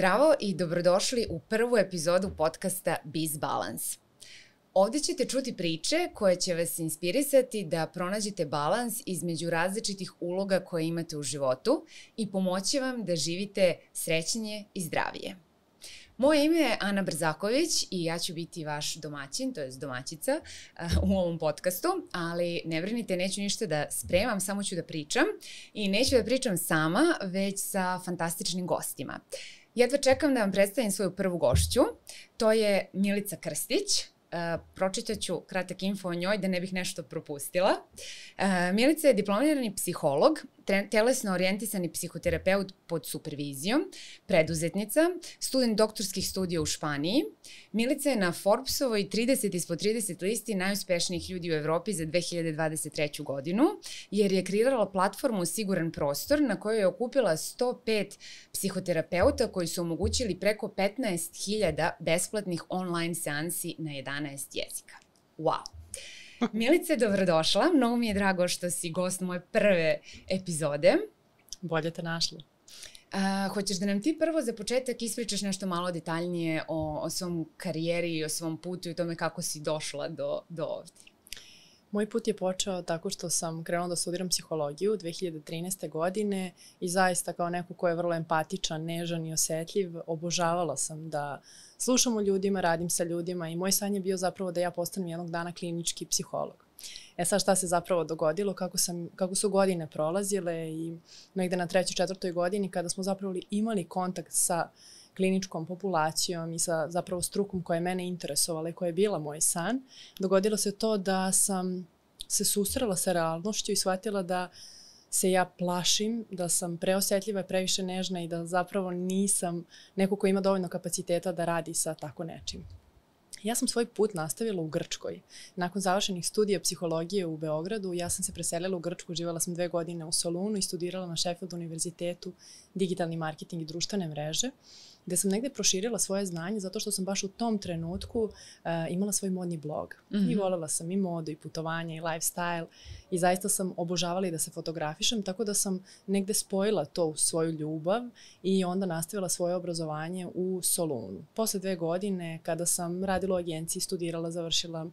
Zdravo i dobrodošli u prvu epizodu podcasta Biz Balance. Ovde ćete čuti priče koje će vas inspirisati da pronađete balans između različitih uloga koje imate u životu i pomoći vam da živite srećnije i zdravije. Moje ime je Ana Brzaković i ja ću biti vaš domaćin, to je domaćica uh, u ovom podcastu, ali ne brinite, neću ništa da spremam, samo ću da pričam i neću da pričam sama, već sa fantastičnim gostima. Jedva čekam da vam predstavim svoju prvu gošću. To je Milica Krstić. Uh, pročitaću kratak info o njoj da ne bih nešto propustila. Uh, Milica je diplomirani psiholog, telesno orijentisani psihoterapeut pod supervizijom, preduzetnica, student doktorskih studija u Španiji. Milica je na Forbesovoj 30 ispod 30 listi najuspešnijih ljudi u Evropi za 2023. godinu, jer je kreirala platformu Siguran prostor na kojoj je okupila 105 psihoterapeuta koji su omogućili preko 15.000 besplatnih online seansi na 11 jezika. Wow! Milice, dobrodošla. Mnogo mi je drago što si gost moje prve epizode. Bolje te našla. Uh, hoćeš da nam ti prvo za početak ispričaš nešto malo detaljnije o, o svom karijeri i o svom putu i tome kako si došla do, do ovde? Moj put je počeo tako što sam krenula da studiram psihologiju 2013. godine i zaista kao neko ko je vrlo empatičan, nežan i osetljiv, obožavala sam da slušam o ljudima, radim sa ljudima i moj san je bio zapravo da ja postanem jednog dana klinički psiholog. E sad šta se zapravo dogodilo, kako, sam, kako su godine prolazile i negde na trećoj, četvrtoj godini kada smo zapravo imali kontakt sa kliničkom populacijom i sa zapravo strukom koja je mene interesovala i koja je bila moj san, dogodilo se to da sam se susrela sa realnošću i shvatila da se ja plašim, da sam preosetljiva, previše nežna i da zapravo nisam neko ko ima dovoljno kapaciteta da radi sa tako nečim. Ja sam svoj put nastavila u Grčkoj. Nakon završenih studija psihologije u Beogradu, ja sam se preselila u Grčku, živala sam dve godine u Solunu i studirala na Sheffield univerzitetu digitalni marketing i društvene mreže. Gde sam negde proširila svoje znanje zato što sam baš u tom trenutku uh, imala svoj modni blog. Mm -hmm. I mhm. volela sam i modu i putovanje i lifestyle i zaista sam obožavala i da se fotografišem, tako da sam negde spojila to u svoju ljubav i onda nastavila svoje obrazovanje u Solunu. Posle dve godine, kada sam radila u agenciji, studirala, završila uh,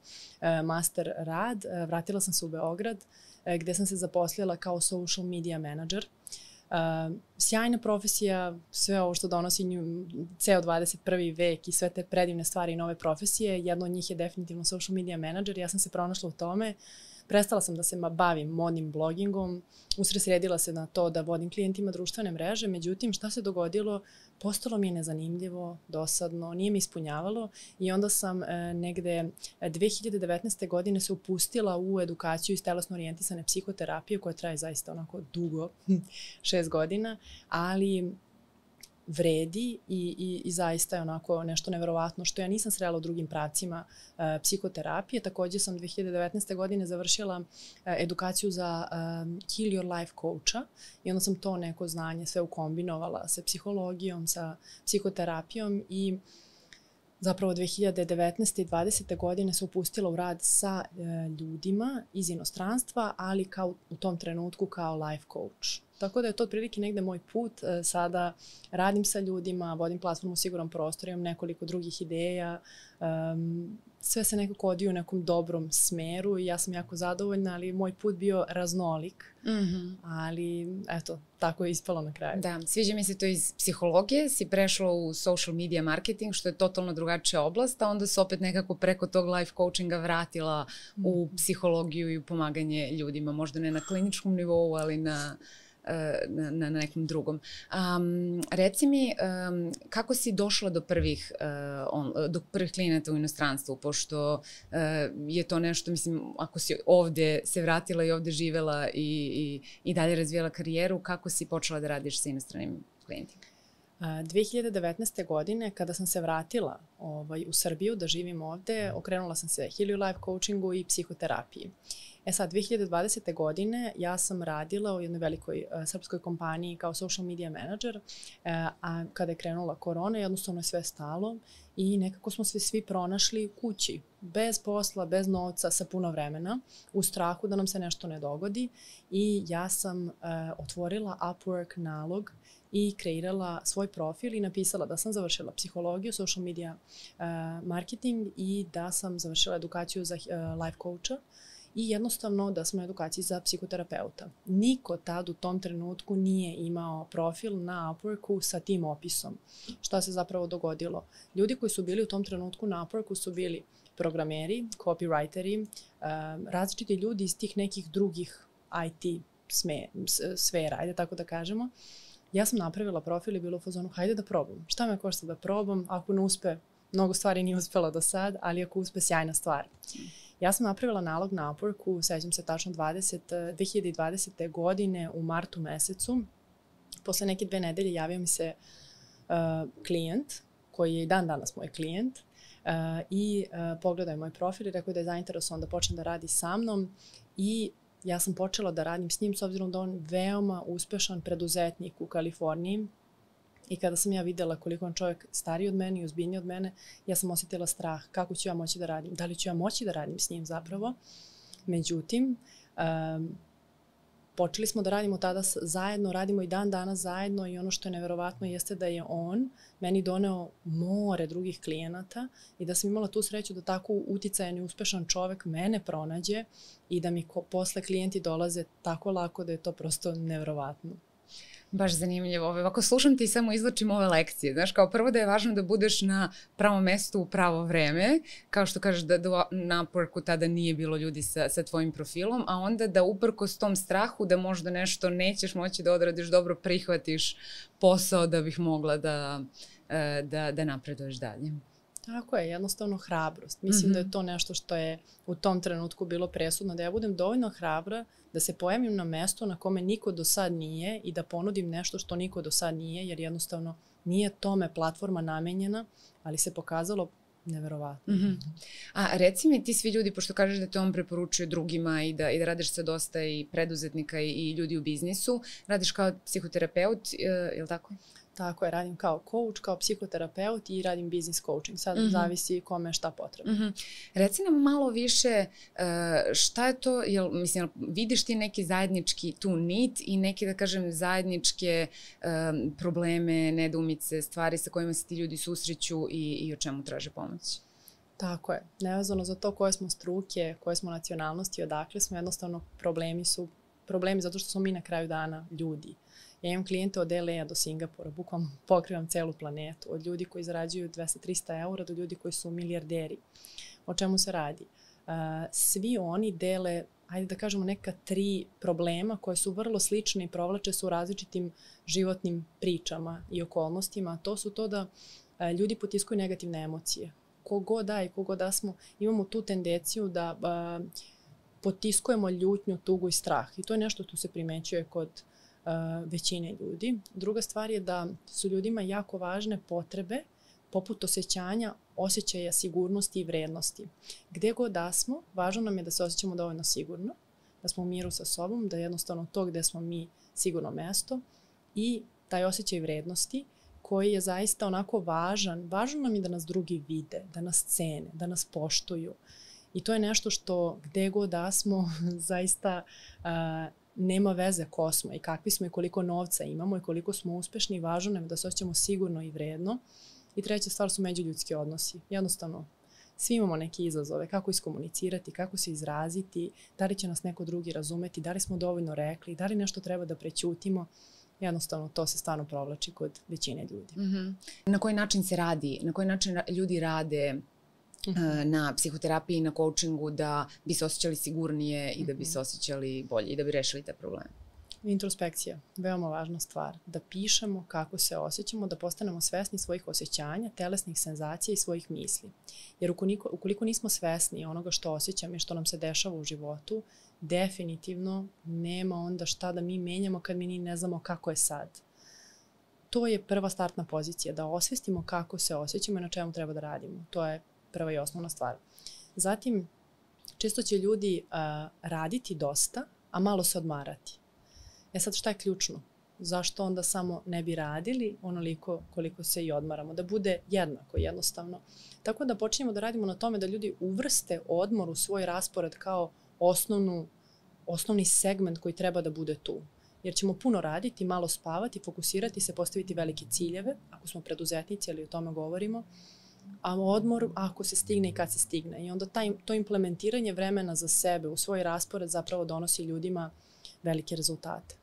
master rad, uh, vratila sam se u Beograd, uh, gde sam se zaposlila kao social media manager. Uh, Uh, sjajna profesija, sve ovo što donosi nju, ceo 21. vek i sve te predivne stvari i nove profesije. Jedno od njih je definitivno social media manager. Ja sam se pronašla u tome. Prestala sam da se bavim modnim blogingom, usresredila se na to da vodim klijentima društvene mreže, međutim šta se dogodilo? Postalo mi je nezanimljivo, dosadno, nije mi ispunjavalo i onda sam e, negde 2019. E, godine se upustila u edukaciju iz telesno orijentisane psihoterapije koja traje zaista onako dugo, šest godina, ali vredi i, i, i zaista je onako nešto neverovatno što ja nisam srela u drugim pravcima uh, psihoterapije. Takođe sam 2019. godine završila uh, edukaciju za uh, Kill Your Life coacha i onda sam to neko znanje sve ukombinovala sa psihologijom, sa psihoterapijom i zapravo 2019. i 20. godine se upustila u rad sa e, ljudima iz inostranstva, ali kao u tom trenutku kao life coach. Tako da je to otprilike negde moj put. E, sada radim sa ljudima, vodim platformu Siguran prostor, imam nekoliko drugih ideja. Um, sve se nekako odiju u nekom dobrom smeru i ja sam jako zadovoljna, ali moj put bio raznolik. Mm -hmm. Ali, eto, tako je ispalo na kraju. Da, sviđa mi se to iz psihologije, si prešla u social media marketing, što je totalno drugačija oblast, a onda se opet nekako preko tog life coachinga vratila mm -hmm. u mhm. psihologiju i u pomaganje ljudima, možda ne na kliničkom nivou, ali na na, na nekom drugom. Um, reci mi, um, kako si došla do prvih, uh, on, do prvih klijenata u inostranstvu, pošto uh, je to nešto, mislim, ako si ovde se vratila i ovde živela i, i, i dalje razvijela karijeru, kako si počela da radiš sa inostranim klijentima? 2019. godine, kada sam se vratila ovaj, u Srbiju da živim ovde, okrenula sam se Helio Life coachingu i psihoterapiji. E sad, 2020. godine ja sam radila u jednoj velikoj uh, srpskoj kompaniji kao social media manager, uh, a kada je krenula korona, jednostavno je sve stalo i nekako smo se svi pronašli kući, bez posla, bez novca, sa puno vremena, u strahu da nam se nešto ne dogodi i ja sam uh, otvorila Upwork nalog i kreirala svoj profil i napisala da sam završila psihologiju, social media uh, marketing i da sam završila edukaciju za uh, life coacha i jednostavno da smo edukaciji za psihoterapeuta. Niko tad u tom trenutku nije imao profil na Upworku sa tim opisom. Šta se zapravo dogodilo? Ljudi koji su bili u tom trenutku na Upworku su bili programeri, copywriteri, različiti ljudi iz tih nekih drugih IT sme, sfera, ajde tako da kažemo. Ja sam napravila profil i bilo u fazonu, hajde da probam. Šta me košta da probam? Ako ne uspe, mnogo stvari nije uspela do sad, ali ako uspe, sjajna stvar. Mm Ja sam napravila nalog na Upworku, sećam se tačno 20, 2020. godine u martu mesecu. Posle neke dve nedelje javio mi se uh, klijent, koji je i dan danas moj klijent, uh, i uh, pogledao je moj profil i rekao da je zainteresovan da počne da radi sa mnom i ja sam počela da radim s njim s obzirom da on veoma uspešan preduzetnik u Kaliforniji I kada sam ja videla koliko on čovjek stariji od mene i ozbiljniji od mene, ja sam osetila strah kako ću ja moći da radim, da li ću ja moći da radim s njim zapravo. Međutim, um, počeli smo da radimo tada zajedno, radimo i dan danas zajedno i ono što je neverovatno jeste da je on meni doneo more drugih klijenata i da sam imala tu sreću da tako uticajan i uspešan čovek mene pronađe i da mi ko, posle klijenti dolaze tako lako da je to prosto neverovatno. Baš zanimljivo. Ovako slušam ti i samo izlačim ove lekcije. Znaš, kao prvo da je važno da budeš na pravom mestu u pravo vreme, kao što kažeš da, da na Upworku tada nije bilo ljudi sa, sa tvojim profilom, a onda da s tom strahu da možda nešto nećeš moći da odradiš dobro, prihvatiš posao da bih mogla da, e, da, da napreduješ dalje. Tako je, jednostavno hrabrost. Mislim mm -hmm. da je mhm. to nešto što je u tom trenutku bilo presudno, da ja budem dovoljno hrabra da se pojavim na mesto na kome niko do sad nije i da ponudim nešto što niko do sad nije, jer jednostavno nije tome platforma namenjena, ali se pokazalo neverovatno. Mm -hmm. A reci mi, ti svi ljudi, pošto kažeš da te on preporučuje drugima i da, i da radiš sa dosta i preduzetnika i, i ljudi u biznisu, radiš kao psihoterapeut, je li tako? Tako je, radim kao coach, kao psihoterapeut i radim business coaching. Sad mm -hmm. zavisi kome šta potrebno. Mm -hmm. Reci nam malo više uh, šta je to, jel, mislim, vidiš ti neki zajednički tu nit i neke, da kažem, zajedničke um, probleme, nedumice, stvari sa kojima se ti ljudi susreću i, i o čemu traže pomoć? Tako je. Nevezano za to koje smo struke, koje smo nacionalnosti, odakle smo, jednostavno problemi su problemi zato što smo mi na kraju dana ljudi. Ja imam klijente od LA do Singapura, bukvalno pokrivam celu planetu, od ljudi koji zarađuju 200-300 eura do ljudi koji su milijarderi. O čemu se radi? Svi oni dele ajde da kažemo neka tri problema koje su vrlo slične i provlače su u različitim životnim pričama i okolnostima. To su to da ljudi potiskuju negativne emocije. Kogo da i kogo da smo, imamo tu tendenciju da potiskujemo ljutnju, tugu i strah. I to je nešto što se primećuje kod uh, većine ljudi. Druga stvar je da su ljudima jako važne potrebe poput osjećanja, osjećaja sigurnosti i vrednosti. Gde god da smo, važno nam je da se osjećamo dovoljno sigurno, da smo u miru sa sobom, da je jednostavno to gde smo mi sigurno mesto i taj osjećaj vrednosti koji je zaista onako važan. Važno nam je da nas drugi vide, da nas cene, da nas poštuju. I to je nešto što gde god da smo zaista uh, nema veze ko smo i kakvi smo i koliko novca imamo i koliko smo uspešni, važno nam da se osjećamo sigurno i vredno. I treća stvar su međuljudski odnosi. Jednostavno, svi imamo neke izazove, kako iskomunicirati, kako se izraziti, da li će nas neko drugi razumeti, da li smo dovoljno rekli, da li nešto treba da prećutimo. Jednostavno, to se stvarno provlači kod većine ljudi. Mm -hmm. Na koji način se radi, na koji način ljudi rade. Na psihoterapiji, na coachingu da bi se osjećali sigurnije i da bi mhm. se osjećali bolje i da bi rešili te probleme. Introspekcija, veoma važna stvar. Da pišemo kako se osjećamo, da postanemo svesni svojih osjećanja, telesnih senzacija i svojih misli. Jer ukoliko, ukoliko nismo svesni onoga što osjećamo i što nam se dešava u životu, definitivno nema onda šta da mi menjamo kad mi ni ne znamo kako je sad. To je prva startna pozicija, da osvestimo kako se osjećamo i na čemu treba da radimo. To je prva i osnovna stvar. Zatim, često će ljudi uh, raditi dosta, a malo se odmarati. E sad šta je ključno? Zašto onda samo ne bi radili onoliko koliko se i odmaramo? Da bude jednako, jednostavno. Tako da počinjemo da radimo na tome da ljudi uvrste odmor u svoj raspored kao osnovnu, osnovni segment koji treba da bude tu. Jer ćemo puno raditi, malo spavati, fokusirati se, postaviti velike ciljeve, ako smo preduzetnici, ali o tome govorimo, a odmor ako se stigne i kad se stigne. I onda taj, to implementiranje vremena za sebe u svoj raspored zapravo donosi ljudima velike rezultate.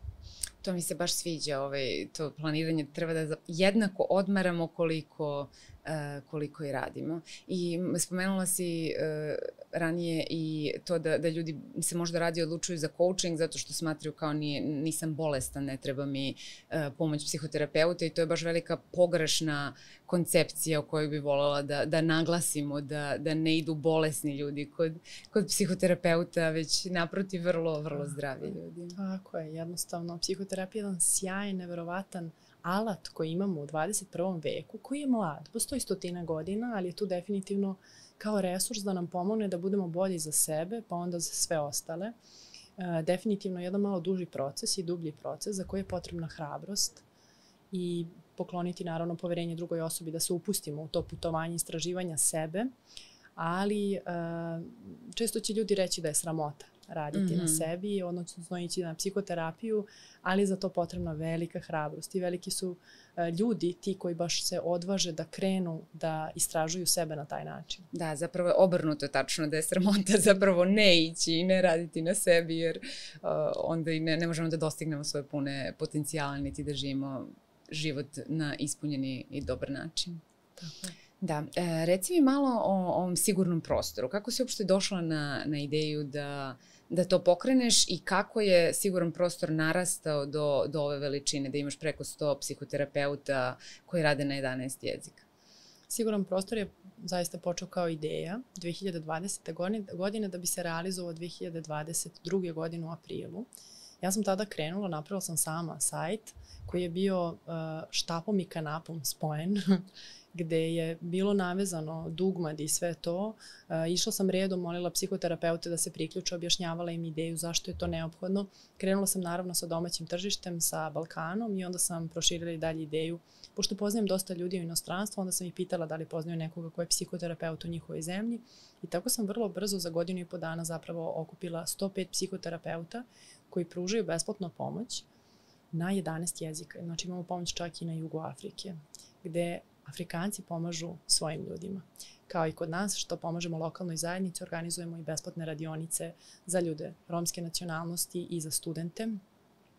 To mi se baš sviđa, ovaj, to planiranje treba da jednako odmaramo koliko koliko i radimo. I spomenula si uh, ranije i to da, da ljudi se možda radi odlučuju za coaching zato što smatraju kao nije, nisam bolestan, ne treba mi uh, pomoć psihoterapeuta i to je baš velika pogrešna koncepcija o kojoj bi voljela da, da naglasimo, da, da ne idu bolesni ljudi kod, kod psihoterapeuta, već naproti vrlo, vrlo zdravi ljudi. Tako je, jednostavno. Psihoterapija je jedan sjajan, neverovatan alat koji imamo u 21. veku, koji je mlad, postoji stotina godina, ali je tu definitivno kao resurs da nam pomogne da budemo bolji za sebe, pa onda za sve ostale. E, definitivno jedan malo duži proces i dublji proces za koji je potrebna hrabrost i pokloniti naravno poverenje drugoj osobi da se upustimo u to putovanje istraživanja sebe, ali e, često će ljudi reći da je sramota raditi mm -hmm. na mhm. sebi, odnosno ići na psihoterapiju, ali za to potrebna velika hrabrost i veliki su uh, ljudi ti koji baš se odvaže da krenu da istražuju sebe na taj način. Da, zapravo je obrnuto tačno da je sramota zapravo ne ići i ne raditi na sebi jer uh, onda i ne, ne možemo da dostignemo svoje pune potencijale niti da živimo život na ispunjeni i dobar način. Tako je. Da, e, reci mi malo o, o ovom sigurnom prostoru. Kako si uopšte došla na, na ideju da uh, da to pokreneš i kako je siguran prostor narastao do, do ove veličine, da imaš preko 100 psihoterapeuta koji rade na 11 jezika? Siguran prostor je zaista počeo kao ideja 2020. godine, godine da bi se realizovao 2022. godine u aprilu. Ja sam tada krenula, napravila sam sama sajt koji je bio uh, štapom i kanapom spojen gde je bilo navezano dugmad i sve to. Uh, išla sam redom, molila psihoterapeute da se priključe, objašnjavala im ideju zašto je to neophodno. Krenula sam naravno sa domaćim tržištem, sa Balkanom i onda sam proširila i dalje ideju. Pošto poznajem dosta ljudi u inostranstvu, onda sam ih pitala da li poznaju nekoga ko je psihoterapeut u njihovoj zemlji. I tako sam vrlo brzo, za godinu i po dana zapravo okupila 105 psihoterapeuta koji pružaju besplatno pomoć na 11 jezika. Znači imamo pomoć čak i na jugu Afrike, gde Afrikanci pomažu svojim ljudima. Kao i kod nas, što pomažemo lokalnoj zajednici, organizujemo i besplatne radionice za ljude romske nacionalnosti i za studente.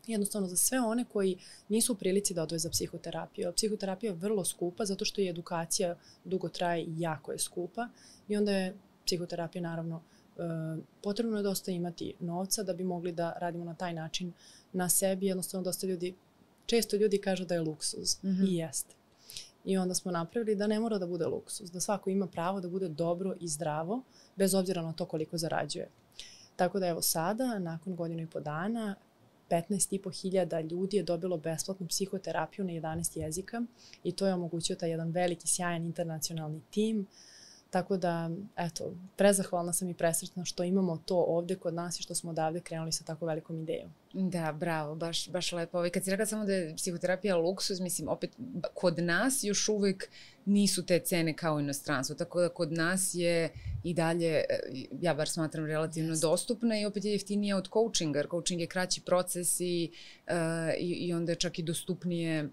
Jednostavno za sve one koji nisu u prilici da odvoje za psihoterapiju. Psihoterapija je vrlo skupa zato što je edukacija dugo traje i jako je skupa i onda je psihoterapija naravno e, potrebno je dosta imati novca da bi mogli da radimo na taj način na sebi. Jednostavno dosta ljudi, često ljudi kažu da je luksuz mm -hmm. i jeste. I onda smo napravili da ne mora da bude luksus, da svako ima pravo da bude dobro i zdravo, bez obzira na to koliko zarađuje. Tako da evo sada, nakon godinu i po dana, 15,5 hiljada ljudi je dobilo besplatnu psihoterapiju na 11 jezika i to je omogućio taj jedan veliki, sjajan internacionalni tim Tako da, eto, prezahvalna sam i presrećna što imamo to ovde kod nas i što smo odavde krenuli sa tako velikom idejom. Da, bravo, baš, baš lepo. I kad si rekla samo da je psihoterapija luksuz, mislim, opet, kod nas još uvek nisu te cene kao u inostranstvu, tako da kod nas je i dalje, e, ja bar smatram, relativno yes. dostupna i opet je jeftinija od coachinga, jer coaching je kraći proces i, uh, i, i onda je čak i dostupnije uh,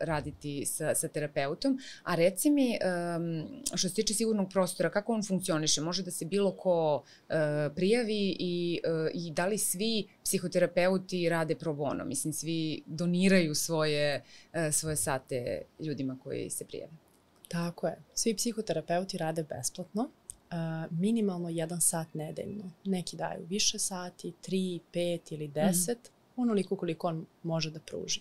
raditi sa, sa terapeutom. A reci mi, um, što se tiče sigurnog prostora, kako on funkcioniše? Može da se bilo ko uh, prijavi i, uh, i da li svi psihoterapeuti rade pro bono? Mislim, svi doniraju svoje, uh, svoje sate ljudima koji se prijave. Tako je. Svi psihoterapeuti rade besplatno, uh, minimalno jedan sat nedeljno. Neki daju više sati, tri, pet ili deset, mm. onoliko koliko on može da pruži.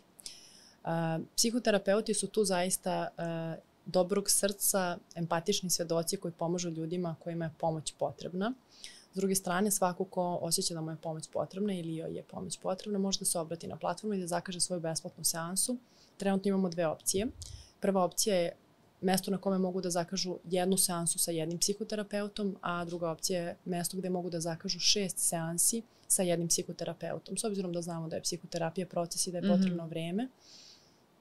Uh, psihoterapeuti su tu zaista uh, dobrog srca, empatični svedoci koji pomažu ljudima kojima je pomoć potrebna. S druge strane, svako ko osjeća da mu je pomoć potrebna ili joj je pomoć potrebna, može da se obrati na platformu i da zakaže svoju besplatnu seansu. Trenutno imamo dve opcije. Prva opcija je mesto na kome mogu da zakažu jednu seansu sa jednim psihoterapeutom, a druga opcija je mesto gde mogu da zakažu šest seansi sa jednim psihoterapeutom. S obzirom da znamo da je psihoterapija proces i da je mhm. potrebno mm -hmm. vreme,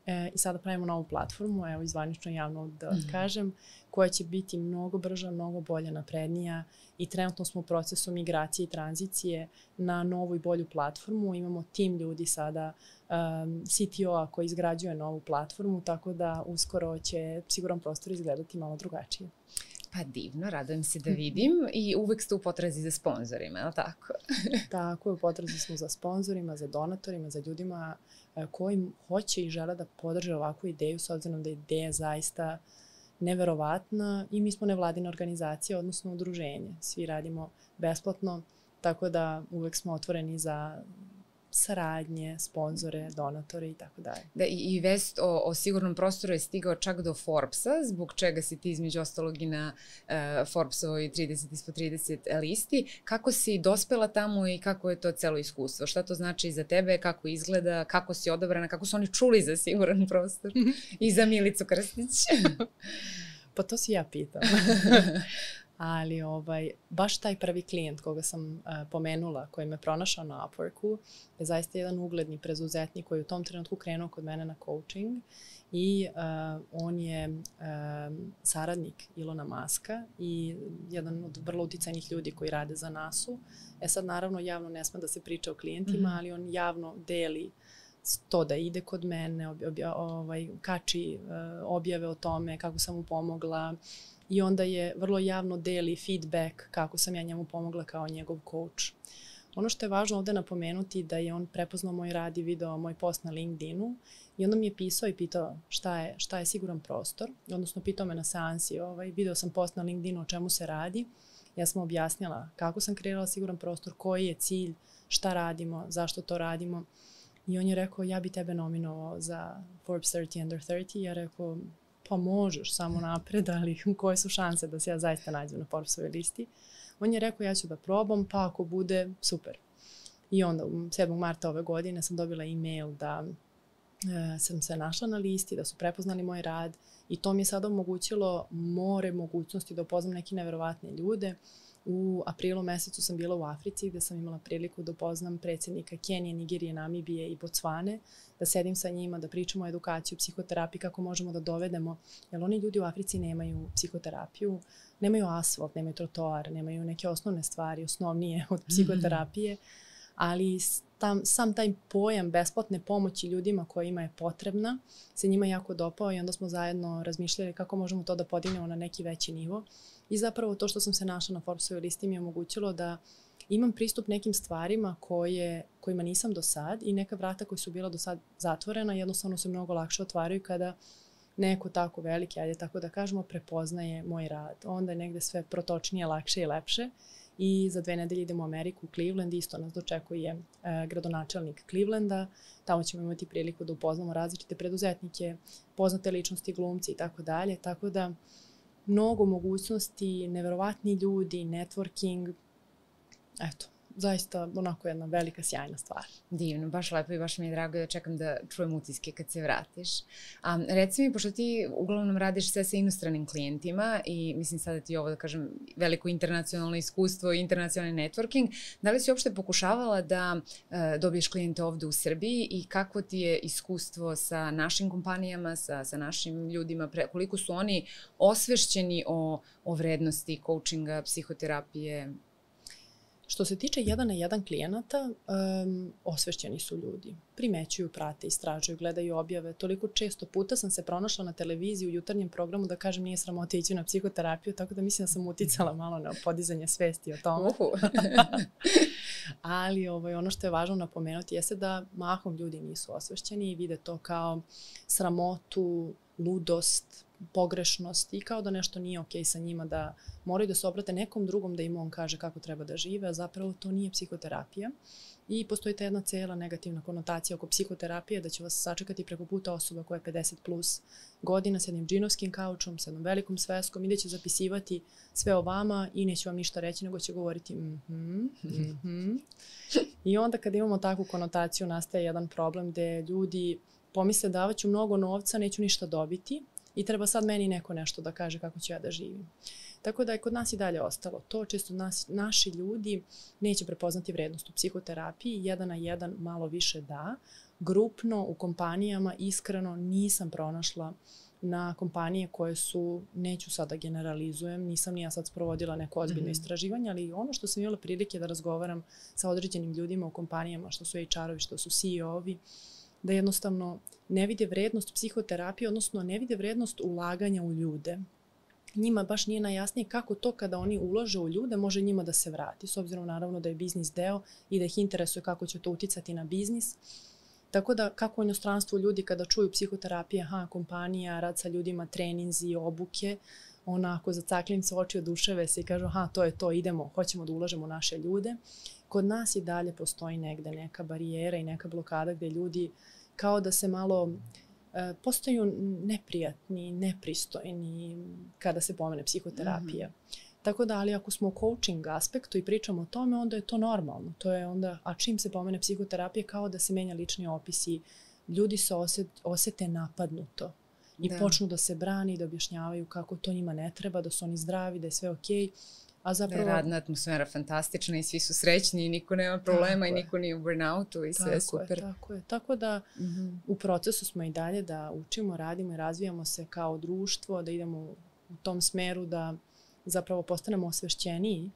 E, I sada pravimo novu platformu, evo izvanično javno da mm. kažem, koja će biti mnogo brža, mnogo bolja, naprednija i trenutno smo u procesu migracije i tranzicije na novu i bolju platformu. Imamo tim ljudi sada, um, CTO-a koji izgrađuje novu platformu, tako da uskoro će siguran prostor izgledati malo drugačije. Pa divno, radujem se da vidim i uvek ste u potrazi za sponsorima, je li tako? tako je, u potrazi smo za sponsorima, za donatorima, za ljudima koji hoće i žele da podrže ovakvu ideju s obzirom da je ideja zaista neverovatna i mi smo nevladina organizacija, odnosno udruženje. Svi radimo besplatno, tako da uvek smo otvoreni za saradnje, sponzore, donatore i tako dalje. Da, i, i vest o, o sigurnom prostoru je stigao čak do Forbesa, zbog čega si ti između ostalog i na uh, Forbesovoj 30 ispod 30 listi. Kako si dospela tamo i kako je to celo iskustvo? Šta to znači za tebe, kako izgleda, kako si odabrana, kako su oni čuli za siguran prostor i za Milicu Krstić? pa to si ja pitam. ali ovaj, baš taj prvi klijent koga sam uh, pomenula, koji me pronašao na Upworku, je zaista jedan ugledni prezuzetnik koji je u tom trenutku krenuo kod mene na coaching i uh, on je uh, saradnik Ilona Maska i jedan od vrlo uticajnih ljudi koji rade za NASU. E sad naravno javno ne sme da se priča o klijentima, mm -hmm. ali on javno deli to da ide kod mene, obja, obja, ovaj, kači uh, objave o tome kako sam mu pomogla, i onda je vrlo javno deli feedback kako sam ja njemu pomogla kao njegov coach. Ono što je važno ovde napomenuti da je on prepoznao moj rad i video moj post na LinkedInu i onda mi je pisao i pitao šta je, šta je siguran prostor, odnosno pitao me na seansi, ovaj, video sam post na LinkedInu o čemu se radi, ja sam objasnila kako sam kreirala siguran prostor, koji je cilj, šta radimo, zašto to radimo. I on je rekao, ja bi tebe nominovao za Forbes 30 Under 30. Ja rekao, pa možeš samo napred, ali koje su šanse da se ja zaista nađem na Forbesovoj listi. On je rekao ja ću da probam, pa ako bude, super. I onda 7. marta ove godine sam dobila e-mail da e, sam se našla na listi, da su prepoznali moj rad i to mi je sada omogućilo more mogućnosti da upoznam neke neverovatne ljude. U aprilu mesecu sam bila u Africi gde sam imala priliku da upoznam predsednika Kenije, Nigerije, Namibije i Botswane, da sedim sa njima, da pričamo o edukaciji, psihoterapiji, kako možemo da dovedemo, jer oni ljudi u Africi nemaju psihoterapiju, nemaju asfalt, nemaju trotoar, nemaju neke osnovne stvari, osnovnije od psihoterapije, ali tam, sam taj pojam besplatne pomoći ljudima kojima je potrebna se njima jako dopao i onda smo zajedno razmišljali kako možemo to da podignemo na neki veći nivo. I zapravo to što sam se našla na Forbesovoj listi mi je omogućilo da imam pristup nekim stvarima koje, kojima nisam do sad i neka vrata koja su bila do sad zatvorena jednostavno se mnogo lakše otvaraju kada neko tako veliki, ajde tako da kažemo, prepoznaje moj rad. Onda je negde sve protočnije, lakše i lepše i za dve nedelje idemo u Ameriku, u Cleveland, isto nas dočekuje e, gradonačelnik Clevelanda, tamo ćemo imati priliku da upoznamo različite preduzetnike, poznate ličnosti, glumci i tako dalje, tako da mnogo mogućnosti, neverovatni ljudi, networking, eto, zaista onako jedna velika, sjajna stvar. Divno, baš lepo i baš mi je drago da čekam da čujem utiske kad se vratiš. A, reci mi, pošto ti uglavnom radiš sve sa inostranim klijentima i mislim sada ti ovo da kažem veliko internacionalno iskustvo i internacionalni networking, da li si uopšte pokušavala da uh, dobiješ klijente ovde u Srbiji i kako ti je iskustvo sa našim kompanijama, sa, sa našim ljudima, pre, koliko su oni osvešćeni o, o vrednosti coachinga, psihoterapije, Što se tiče jedan na jedan klijenata, um, osvešćeni su ljudi. Primećuju, prate, istražuju, gledaju objave. Toliko često puta sam se pronašla na televiziji u jutarnjem programu da kažem nije sramota ići na psihoterapiju, tako da mislim da sam uticala malo na podizanje svesti o tome. Ali ovaj, ono što je važno napomenuti jeste da mahom ljudi nisu osvešćeni i vide to kao sramotu, ludost, pogrešnost i kao da nešto nije okej okay sa njima, da moraju da se obrate nekom drugom da im on kaže kako treba da žive, a zapravo to nije psihoterapija. I postoji ta jedna cela negativna konotacija oko psihoterapije da će vas sačekati preko puta osoba koja je 50 plus godina s jednim džinovskim kaučom, s jednom velikom sveskom i da će zapisivati sve o vama i neće vam ništa reći, nego će govoriti mhm, mm mhm. I onda kada imamo takvu konotaciju nastaje jedan problem gde ljudi pomisle da ću mnogo novca, neću ništa dobiti, i treba sad meni neko nešto da kaže kako ću ja da živim. Tako da je kod nas i dalje ostalo to. Često nas, naši ljudi neće prepoznati vrednost u psihoterapiji, jedan na jedan malo više da. Grupno u kompanijama iskreno nisam pronašla na kompanije koje su, neću sada da generalizujem, nisam ni ja sad sprovodila neko ozbiljno mm -hmm. istraživanje, ali ono što sam imala prilike da razgovaram sa određenim ljudima u kompanijama, što su HR-ovi, što su CEO-ovi, da jednostavno ne vide vrednost psihoterapije, odnosno ne vide vrednost ulaganja u ljude. Njima baš nije najjasnije kako to kada oni ulože u ljude može njima da se vrati, s obzirom naravno da je biznis deo i da ih interesuje kako će to uticati na biznis. Tako da kako u inostranstvu ljudi kada čuju psihoterapije, aha, kompanija, rad sa ljudima, treninzi, obuke, onako zacaklim se oči, oduševe se i kažu aha, to je to, idemo, hoćemo da ulažemo naše ljude. Kod nas i dalje postoji negde neka barijera i neka blokada gde ljudi kao da se malo e, postaju neprijatni, nepristojni kada se pomene psihoterapija. Mm -hmm. Tako da, ali ako smo u coaching aspektu i pričamo o tome, onda je to normalno. To je onda, a čim se pomene psihoterapija, kao da se menja lični opis i ljudi se oset, osete napadnuto i da. počnu da se brani i da objašnjavaju kako to njima ne treba, da su oni zdravi, da je sve okej. Okay. A zapravo... Da je radna atmosfera fantastična i svi su srećni i niko nema problema i niko nije u burnoutu i sve tako je super. Je, tako je, tako da mm -hmm. u procesu smo i dalje da učimo, radimo i razvijamo se kao društvo, da idemo u tom smeru da zapravo postanemo osvešćeniji,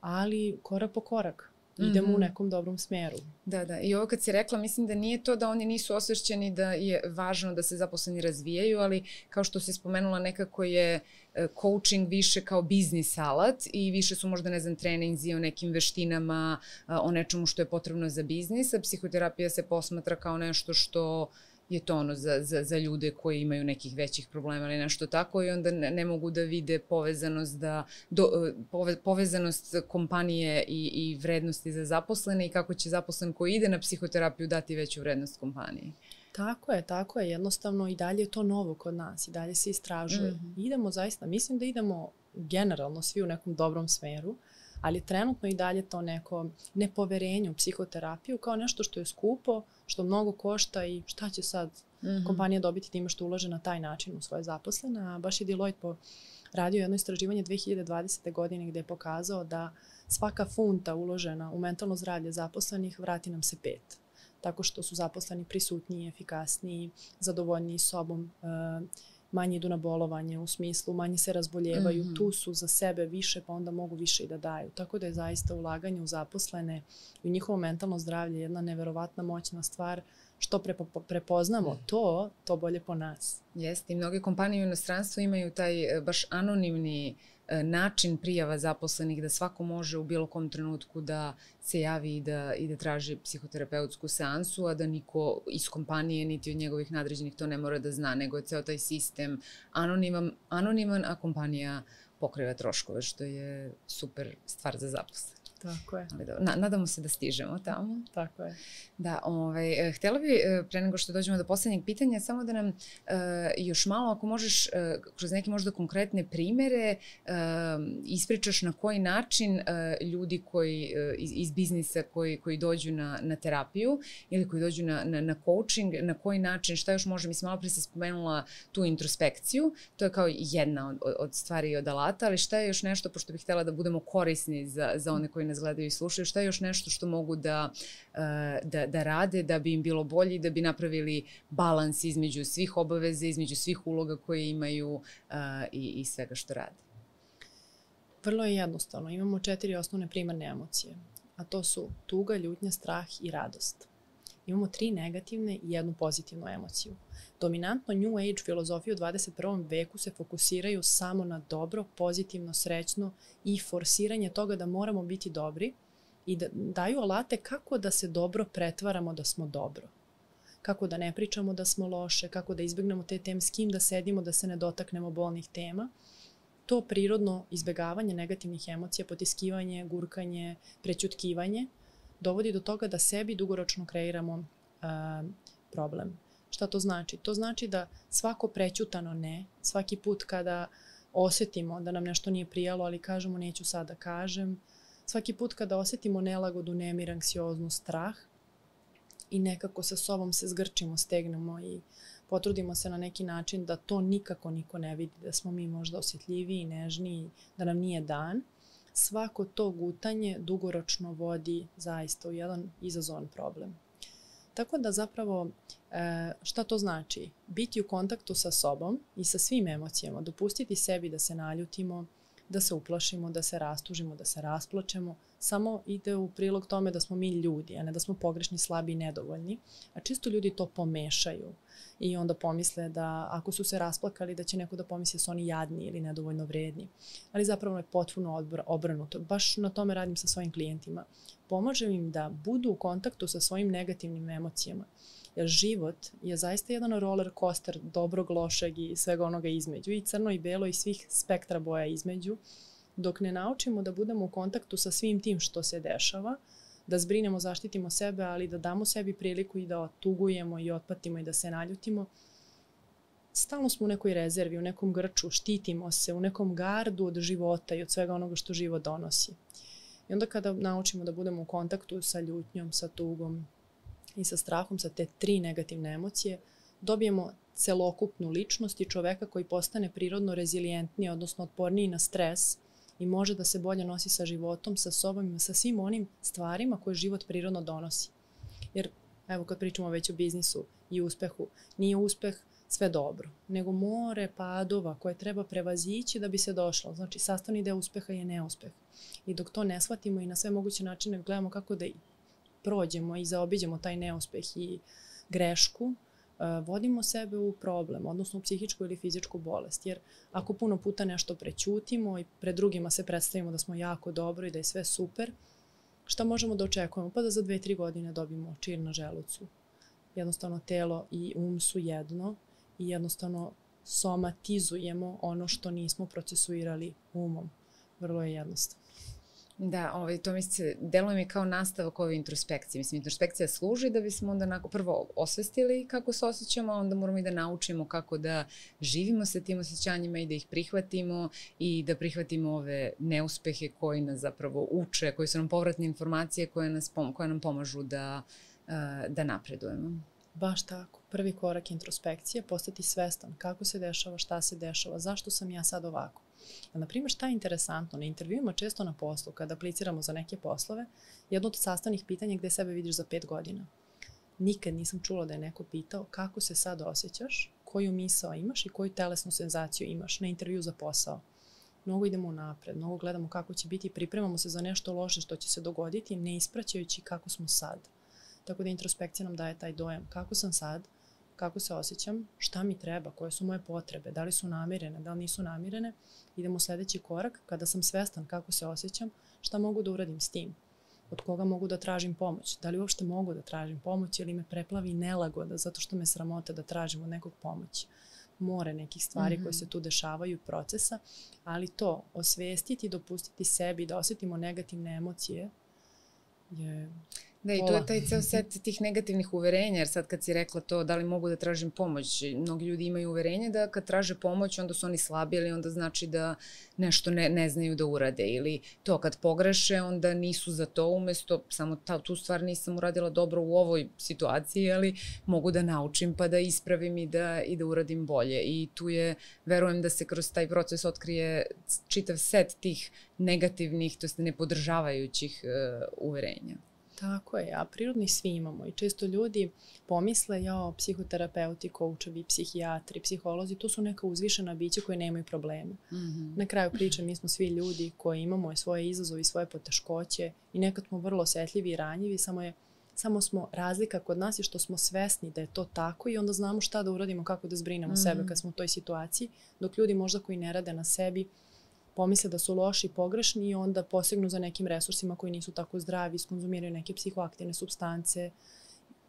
ali korak po korak idemo mm -hmm. u mhm. nekom dobrom smeru. Da, da. I ovo kad si rekla, mislim da nije to da oni nisu osvešćeni da je važno da se zaposleni razvijaju, ali kao što si spomenula nekako je e, coaching više kao biznis alat i više su možda, ne znam, treninzi o nekim veštinama, o nečemu što je potrebno za biznis, a psihoterapija se posmatra kao nešto što uh, je to ono za, za, za ljude koji imaju nekih većih problema ili nešto tako i onda ne, ne mogu da vide povezanost da do, pove, povezanost kompanije i, i vrednosti za zaposlene i kako će zaposlen koji ide na psihoterapiju dati veću vrednost kompaniji. Tako je, tako je. Jednostavno i dalje je to novo kod nas i dalje se istražuje. Mm -hmm. Idemo zaista, mislim da idemo generalno svi u nekom dobrom smeru. Uh, ali trenutno i dalje to neko nepoverenje u psihoterapiju kao nešto što je skupo, što mnogo košta i šta će sad mm -hmm. kompanija dobiti time što ulaže na taj način u svoje zaposlene. A baš je Deloitte po radio jedno istraživanje 2020. godine gde je pokazao da svaka funta uložena u mentalno zdravlje zaposlenih vrati nam se pet tako što su zaposleni prisutniji, efikasniji, zadovoljniji sobom, uh, manje idu na bolovanje u smislu, manje se razboljevaju, mm -hmm. tu su za sebe više pa onda mogu više i da daju. Tako da je zaista ulaganje u zaposlene i u njihovo mentalno zdravlje jedna neverovatna moćna stvar što prepo, prepoznamo mm. to, to bolje po nas. Jeste i mnoge kompanije u inostranstvu imaju taj e, baš anonimni uh, način prijava zaposlenih da svako može u bilo kom trenutku da se javi i da, i da traži psihoterapeutsku seansu, a da niko iz kompanije niti od njegovih nadređenih to ne mora da zna, nego je ceo taj sistem anoniman, anoniman a kompanija pokriva troškove, što je super stvar za zaposlene. Tako je. Na, nadamo se da stižemo tamo. Tako je. Da, ovaj, e, htela bi, e, pre nego što dođemo do poslednjeg pitanja, samo da nam uh, još malo, ako možeš, uh, kroz neke možda konkretne primere, uh, ispričaš na koji način uh, ljudi koji uh, iz, iz biznisa koji, koji dođu na, na terapiju ili koji dođu na, na, na coaching, na koji način, šta još može, mislim, malo pre si spomenula tu introspekciju, to je kao jedna od, od stvari i od alata, ali šta je još nešto, pošto bih htela da budemo korisni za, za one koji nas gledaju i slušaju, šta je još nešto što mogu da, eh, da, da rade da bi im bilo bolje i da bi napravili balans između svih obaveza, između svih uloga koje imaju eh, i, i svega što rade? Vrlo je jednostavno. Imamo četiri osnovne primarne emocije, a to su tuga, ljutnja, strah i radost. Imamo tri negativne i jednu pozitivnu emociju. Dominantno New Age filozofije u 21. veku se fokusiraju samo na dobro, pozitivno, srećno i forsiranje toga da moramo biti dobri i da daju alate kako da se dobro pretvaramo da smo dobro. Kako da ne pričamo da smo loše, kako da izbegnemo te teme, s kim da sedimo, da se ne dotaknemo bolnih tema. To prirodno izbegavanje negativnih emocija, potiskivanje, gurkanje, prećutkivanje dovodi do toga da sebi dugoročno kreiramo uh, problem. Šta to znači? To znači da svako prećutano ne, svaki put kada osetimo da nam nešto nije prijalo, ali kažemo neću sad da kažem, svaki put kada osetimo nelagodu, nemir, anksioznu, strah i nekako sa sobom se zgrčimo, stegnemo i potrudimo se na neki način da to nikako niko ne vidi, da smo mi možda osjetljiviji, nežniji, da nam nije dan, svako to gutanje dugoročno vodi zaista u jedan izazovan problem. Tako da zapravo e, šta to znači? Biti u kontaktu sa sobom i sa svim emocijama, dopustiti sebi da se naljutimo, da se uplašimo, da se rastužimo, da se rasplačemo, samo ide u prilog tome da smo mi ljudi, a ne da smo pogrešni, slabi i nedovoljni. A čisto ljudi to pomešaju i onda pomisle da ako su se rasplakali da će neko da pomisli da su oni jadni ili nedovoljno vredni. Ali zapravo je potpuno obrnuto. Baš na tome radim sa svojim klijentima. Pomažem im da budu u kontaktu sa svojim negativnim emocijama. Jer život je zaista jedan roller coaster dobrog, lošeg i svega onoga između. I crno i belo i svih spektra boja između. Dok ne naučimo da budemo u kontaktu sa svim tim što se dešava, da zbrinemo, zaštitimo sebe, ali da damo sebi priliku i da otugujemo i otpatimo i da se naljutimo, stalno smo u nekoj rezervi, u nekom grču, štitimo se, u nekom gardu od života i od svega onoga što život donosi. I onda kada naučimo da budemo u kontaktu sa ljutnjom, sa tugom i sa strahom, sa te tri negativne emocije, dobijemo celokupnu ličnost i čoveka koji postane prirodno rezilijentniji, odnosno otporniji na stres, i može da se bolje nosi sa životom, sa sobom i sa svim onim stvarima koje život prirodno donosi. Jer, evo kad pričamo već o biznisu i uspehu, nije uspeh sve dobro, nego more padova koje treba prevazići da bi se došlo. Znači, sastavni deo uspeha je neuspeh. I dok to ne shvatimo i na sve moguće načine gledamo kako da prođemo i zaobiđemo taj neuspeh i grešku, E, vodimo sebe u problem, odnosno u psihičku ili fizičku bolest. Jer ako puno puta nešto prećutimo i pred drugima se predstavimo da smo jako dobro i da je sve super, šta možemo da očekujemo? Pa da za dve, tri godine dobimo čir na želucu. Jednostavno telo i um su jedno i jednostavno somatizujemo ono što nismo procesuirali umom. Vrlo je jednostavno. Da, ovaj, to mi se, deluje mi kao nastavak ove introspekcije. Mislim, introspekcija služi da bismo onda nakon, prvo osvestili kako se osjećamo, a onda moramo i da naučimo kako da živimo sa tim osjećanjima i da ih prihvatimo i da prihvatimo ove neuspehe koji nas zapravo uče, koji su nam povratne informacije koje, nas, koje nam pomažu da, da napredujemo. Baš tako. Prvi korak je introspekcija, postati svestan kako se dešava, šta se dešava, zašto sam ja sad ovako. Na primjer, šta je interesantno? Na intervjuima često na poslu, kada apliciramo za neke poslove, jedno od sastavnih pitanja gde sebe vidiš za pet godina. Nikad nisam čula da je neko pitao kako se sad osjećaš, koju misao imaš i koju telesnu senzaciju imaš na intervju za posao. Mnogo idemo napred, mnogo gledamo kako će biti pripremamo se za nešto loše što će se dogoditi, ne ispraćajući kako smo sad. Tako da introspekcija nam daje taj dojam kako sam sad, kako se osjećam, šta mi treba, koje su moje potrebe, da li su namirene, da li nisu namirene. Idemo u sledeći korak, kada sam svestan kako se osjećam, šta mogu da uradim s tim, od koga mogu da tražim pomoć, da li uopšte mogu da tražim pomoć ili me preplavi nelagoda zato što me sramota da tražim od nekog pomoć. More nekih stvari mm -hmm. koje se tu dešavaju procesa, ali to osvestiti, dopustiti sebi da osetimo negativne emocije je Da, i tu je taj ceo set tih negativnih uverenja, jer sad kad si rekla to, da li mogu da tražim pomoć, mnogi ljudi imaju uverenje da kad traže pomoć, onda su oni slabi ili onda znači da nešto ne, ne znaju da urade, ili to kad pogreše, onda nisu za to, umesto samo ta, tu stvar nisam uradila dobro u ovoj situaciji, ali mogu da naučim pa da ispravim i da, i da uradim bolje. I tu je, verujem da se kroz taj proces otkrije čitav set tih negativnih, to jest nepodržavajućih uh, uverenja. Tako je, a prirodni svi imamo i često ljudi pomisle, ja, psihoterapeuti, koučevi, psihijatri, psiholozi, to su neka uzvišena bića koje nemaju probleme. Mm -hmm. Na kraju priče mi smo svi ljudi koji imamo svoje izazove i svoje poteškoće i nekad smo vrlo osetljivi i ranjivi, samo je samo smo razlika kod nas je što smo svesni da je to tako i onda znamo šta da uradimo, kako da zbrinemo mm -hmm. sebe kad smo u toj situaciji, dok ljudi možda koji ne rade na sebi pomisle da su loši i pogrešni i onda posegnu za nekim resursima koji nisu tako zdravi, skonzumiraju neke psihoaktivne substance,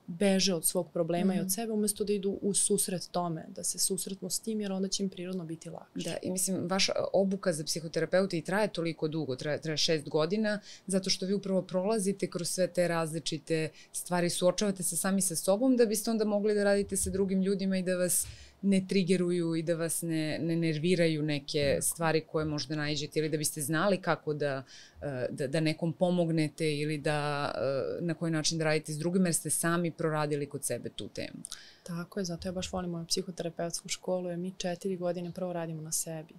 beže od svog problema mm. i od mhm. sebe umesto da idu u susret tome, da se susretnu s tim jer onda će im prirodno biti lakše. Da, i mislim, vaša obuka za psihoterapeuta i traje toliko dugo, traje, traje šest godina, zato što vi upravo prolazite kroz sve te različite stvari, suočavate se sami sa sobom da biste onda mogli da radite sa drugim ljudima i da vas ne trigeruju i da vas ne, ne nerviraju neke stvari koje možda najđete ili da biste znali kako da, e, da, da nekom pomognete ili da e, na koji način da radite s drugim jer ste sami proradili kod sebe tu temu. Tako je, zato ja baš volim moju psihoterapeutsku školu jer mi četiri godine prvo radimo na sebi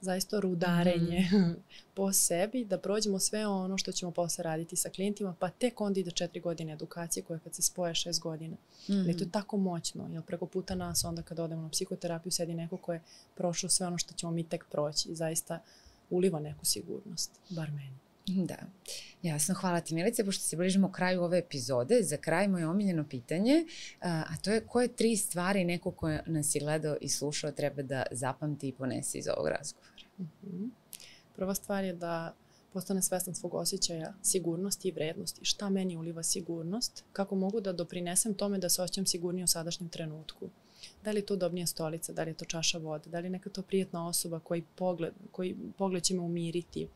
zaista rudarenje mm. po sebi, da prođemo sve ono što ćemo posle raditi sa klijentima, pa tek onda ide četiri godine edukacije koje kad se spoje šest godina. Mm. Ali to je tako moćno, jer preko puta nas onda kad odemo na psihoterapiju sedi neko ko je prošao sve ono što ćemo mi tek proći i zaista uliva neku sigurnost, bar meni. Da, jasno. Hvala ti Milice, pošto se bližimo kraju ove epizode. Za kraj moje omiljeno pitanje, a to je koje tri stvari neko ko nas je gledao i slušao treba da zapamti i ponese iz ovog razgovora? Mhm. -huh. Prva stvar je da postane svestan svog osjećaja sigurnosti i vrednosti. Šta meni uliva sigurnost? Kako mogu da doprinesem tome da se osjećam sigurnije u sadašnjem trenutku? Da li je to udobnija stolica, da li je to čaša vode, da li je neka to prijetna osoba koji pogled, koji pogled će me umiriti, uh,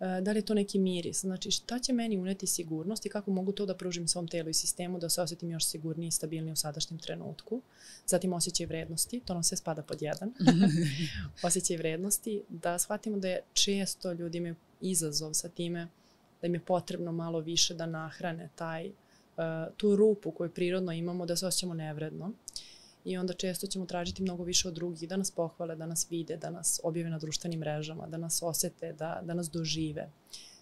da li je to neki miris, znači šta će meni uneti sigurnost i kako mogu to da pružim svom telu i sistemu da se osjetim još sigurniji i stabilniji u sadašnjem trenutku. Zatim osjećaj vrednosti, to nam sve spada pod jedan. osjećaj vrednosti, da shvatimo da je često ljudi imaju izazov sa time da im je potrebno malo više da nahrane taj, uh, tu rupu koju prirodno imamo da se osjećamo nevredno. Uh, i onda često ćemo tražiti mnogo više od drugih, da nas pohvale, da nas vide, da nas objave na društvenim mrežama, da nas osete, da, da nas dožive.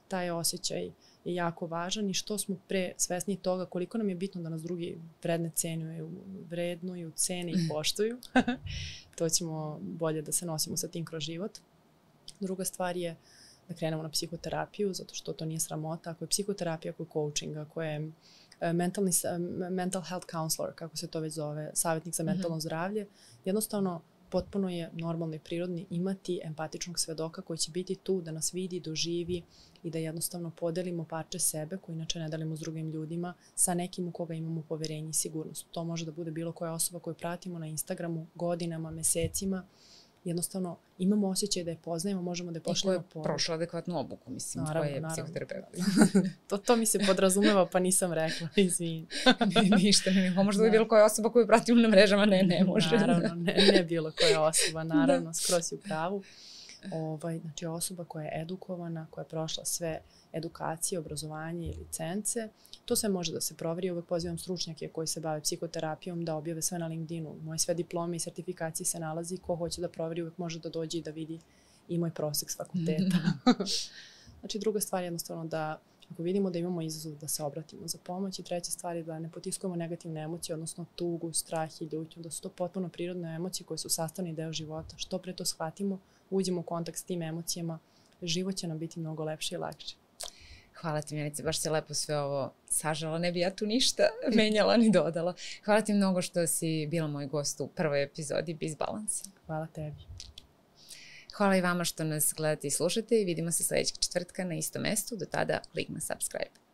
Taj osjećaj je jako važan i što smo pre svesni toga koliko nam je bitno da nas drugi vredne cenuju, vrednuju, cene i poštuju, to ćemo bolje da se nosimo sa tim kroz život. Druga stvar je da krenemo na psihoterapiju, zato što to nije sramota. Ako je psihoterapija, ako je coaching, ako je mentalni, mental health counselor, kako se to već zove, savjetnik za mhm. mentalno mm -hmm. zdravlje, jednostavno potpuno je normalno i prirodni imati empatičnog svedoka koji će biti tu da nas vidi, doživi i da jednostavno podelimo parče sebe koje inače ne delimo s drugim ljudima sa nekim u koga imamo poverenje i sigurnost. To može da bude bilo koja osoba koju pratimo na Instagramu godinama, mesecima jednostavno imamo osjećaj da je poznajemo, možemo da je pošljemo poruku. Je prošla adekvatnu obuku, mislim, naravno, koja je psihoterapeut. to, to mi se podrazumeva, pa nisam rekla, izvin. ništa, ne, ne, možda da. bi bilo koja osoba koju pratimo na mrežama, ne, ne može. Naravno, ne, ne bilo koja osoba, naravno, da. skroz si u pravu. Ovaj, znači osoba koja je edukovana, koja je prošla sve edukacije, obrazovanje i licence. To sve može da se proveri. Uvek pozivam stručnjake koji se bave psihoterapijom da objave sve na LinkedInu. Moje sve diplome i sertifikacije se nalazi. Ko hoće da proveri uvek može da dođe i da vidi i moj prosek s fakulteta. znači druga stvar je jednostavno da ako vidimo da imamo izazov da se obratimo za pomoć i treća stvar je da ne potiskujemo negativne emocije, odnosno tugu, strah i ljutnju, da su to potpuno prirodne emocije koje su sastavni deo života. Što pre to shvatimo, uđemo u kontakt s tim emocijama, život će nam biti mnogo lepši i lakši. Hvala ti, Mjenice, baš se lepo sve ovo sažala, ne bi ja tu ništa menjala ni dodala. Hvala ti mnogo što si bila moj gost u prvoj epizodi Biz Balance. Hvala tebi. Hvala i vama što nas gledate i slušate i vidimo se sledećeg četvrtka na istom mestu. Do tada klikna subscribe.